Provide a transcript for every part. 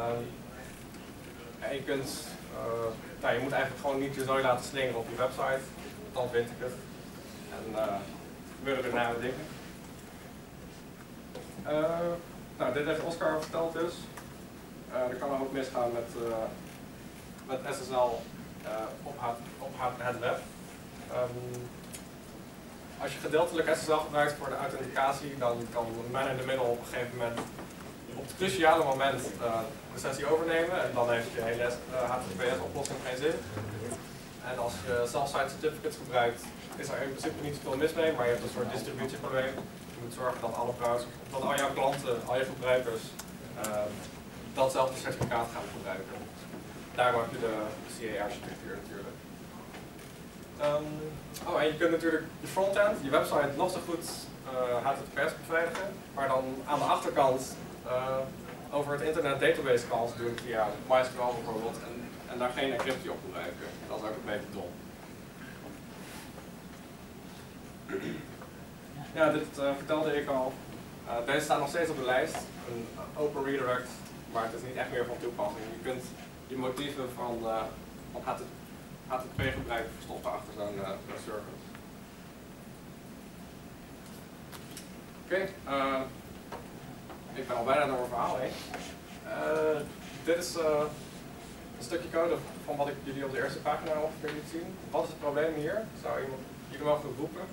Ehm, en je kunt, nou, je moet eigenlijk gewoon niet je zooi laten slingeren op je website, dan vind ik het. En uh, gebeuren er nare dingen. Uh, nou, dit heeft Oscar verteld dus. er kan ook misgaan met, met SSL op, op het web. Um, als je gedeeltelijk SSL gebruikt voor de authenticatie, dan kan man in de middel op een gegeven moment op het cruciale moment uh, de sessie overnemen en dan heeft je hele HTTPS-oplossing geen zin. En als je self-site certificates gebruikt, is er in principe niet zoveel mis mee, maar je hebt een soort distributieprobleem. Je moet zorgen dat alle browsers, dat al jouw klanten, al je gebruikers, uh, datzelfde certificaat gaan gebruiken. Daarom heb je de CA-architectuur natuurlijk. Um, oh, en je kunt natuurlijk je frontend, je website nog zo goed uh, HTTPS beveiligen, maar dan aan de achterkant over het internet database calls doen via MySQL bijvoorbeeld en, en daar geen encryptie op gebruiken. Dat is ook een beetje dom. Ja, dit uh, vertelde ik al. Uh, deze staat nog steeds op de lijst. Een open redirect, maar het is niet echt meer van toepassing. Je kunt je motieven van, uh, van HTTP gebruik verstoppen achter zo'n service. Oké, ik ben al bijna door mijn verhaal heen. Uh, dit is uh, een stukje code van wat ik jullie op de eerste pagina ongeveer liet zien. Wat is het probleem hier? Zou iemand, jullie mogen roepen,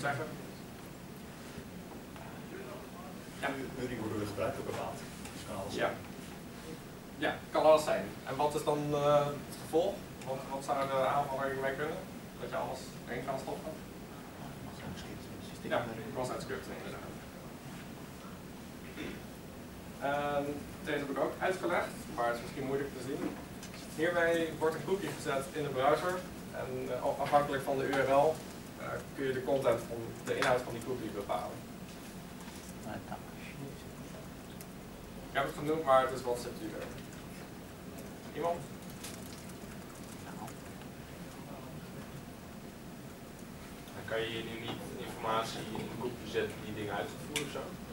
zeggen? Ja. Nu worden we gebruikt op bepaald. Ja. Ja, kan alles zijn. En wat is dan uh, het gevolg? Wat, wat zou de aanvaller hiermee kunnen? Dat je alles erin kan stoppen? Ja, cross-site scripting inderdaad. Ehm, deze heb ik ook uitgelegd, maar het is misschien moeilijk te zien. Hierbij wordt een cookie gezet in de browser en uh, afhankelijk van de URL uh, kun je de content van de inhoud van die cookie bepalen. Ik heb het genoemd, maar het is wat subtieler. Iemand? Dan kan je nu niet informatie in de cookie zetten die dingen uitgevoerd of zo?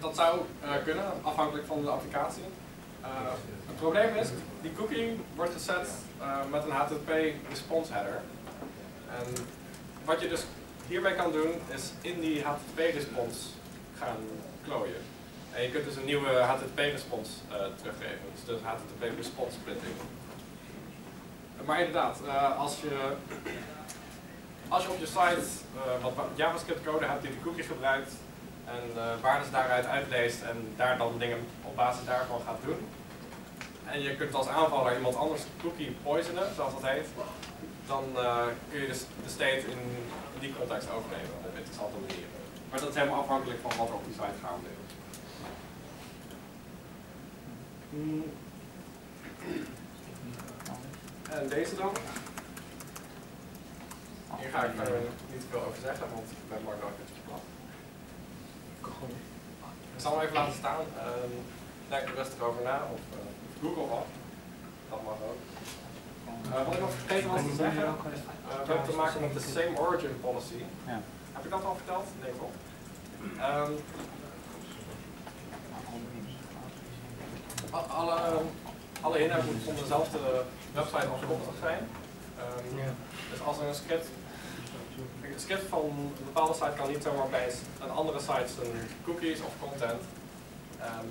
Dat zou uh, kunnen, afhankelijk van de applicatie. Uh, het probleem is, die cookie wordt gezet uh, met een HTTP response header. En wat je dus hierbij kan doen, is in die HTTP response gaan klooien. En je kunt dus een nieuwe HTTP response teruggeven, dus, dus HTTP response splitting. Maar inderdaad, als je als je op je site wat JavaScript code hebt die de cookie gebruikt, en uh, waardes daaruit uitleest en daar dan dingen op basis daarvan gaat doen. En je kunt als aanvaller iemand anders cookie poisonen, zoals dat heet, dan uh, kun je dus de state in die context overnemen op interessante manieren. Maar dat is helemaal afhankelijk van wat er op die site gaande is. Hmm. En deze dan? Hier ga ik uh, niet veel over zeggen, want ik ben maar nooit met je. Ik zal hem even laten staan. Um, denk er rustig over na of uh, Google wat. Dat mag ook. Uh, wat ik nog vergeten was te zeggen, uh, we hebben te maken met de Same Origin Policy. Ja. Heb ik dat al verteld? Nee toch? Um, alle, alle inhoud moet van dezelfde website afkomstig zijn. Um, ja. Dus als er een script een script van een bepaalde site kan niet zomaar bij een andere site zijn cookies of content. Um,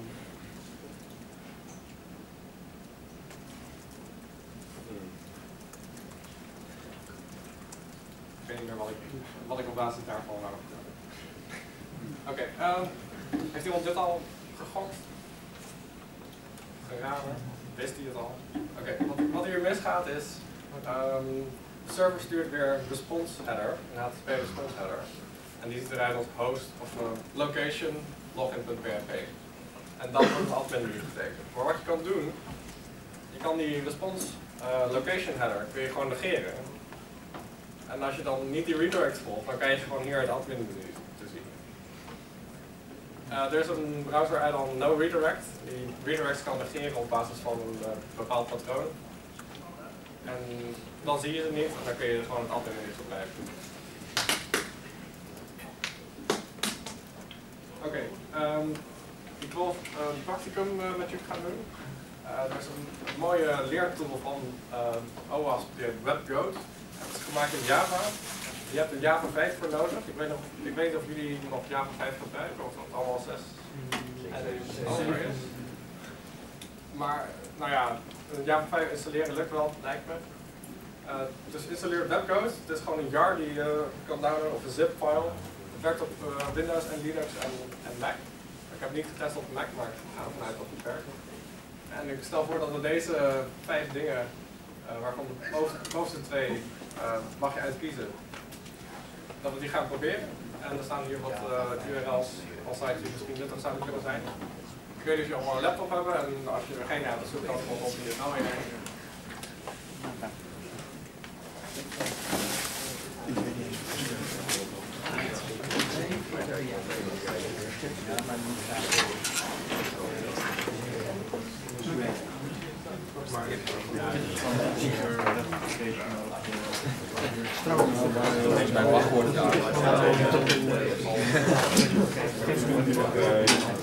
ik weet niet meer wat ik, wat ik op basis daarvan wou vertellen. Oké, okay, um, heeft iemand dit al gegokt? Geraden? Wist hij het al? Oké, okay, wat, wat hier misgaat is, um, de server stuurt weer response header, een HTTP response header. En die ziet eruit als host of uh, location login.php. En dan wordt het admin nu getekend. Maar wat je kan doen, je kan die response uh, location header kun je gewoon negeren. En als je dan niet die redirect volgt, dan kan je gewoon hier het admin menu te zien. Uh, er is een browser add-on no redirect. Die redirects kan negeren op basis van een bepaald patroon. En dan zie je het niet en dan kun je gewoon het andere niet gebruiken. Oké, okay, um, ik wil eh, een practicum eh, met jullie gaan doen. Eh, er is een, een mooie leertool van eh, OWASP, heet WebGoat. Het is gemaakt in Java. Je hebt er Java 5 voor nodig. Ik weet, nog, ik weet of jullie nog Java 5 gebruiken of dat allemaal 6 over is. Maar, nou ja, Java 5 installeren lukt wel, lijkt me. Uh, dus installeer WebGoat. Het is gewoon een jar die je kan downloaden of een zip-file. Het werkt op uh, Windows en Linux en, en Mac. Ik heb niet getest op Mac, maar ik ga ervan uit dat het werkt. En ik stel voor dat we deze vijf dingen, waarvan de bovenste, twee mag je uitkiezen, dat we die gaan proberen. En er staan hier wat URL's van sites die misschien nuttig zouden kunnen zijn. Ik weet niet of je allemaal een laptop hebben en als je er geen hebt, dan zoek dan gewoon op je nou in. Volgens mij wachtwoord.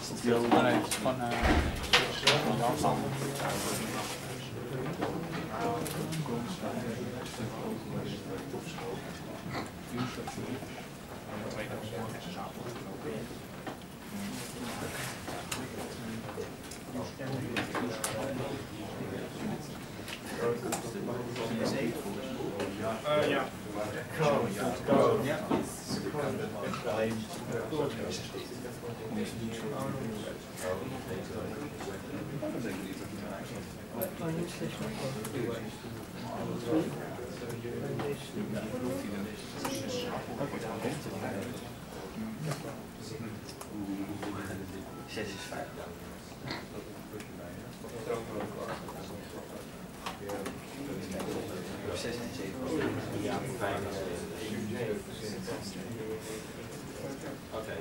twee. Heel belangrijk van Jan Uh, ja. Zes is vijf. Zes en zeven. Ja, fijn. Oké, je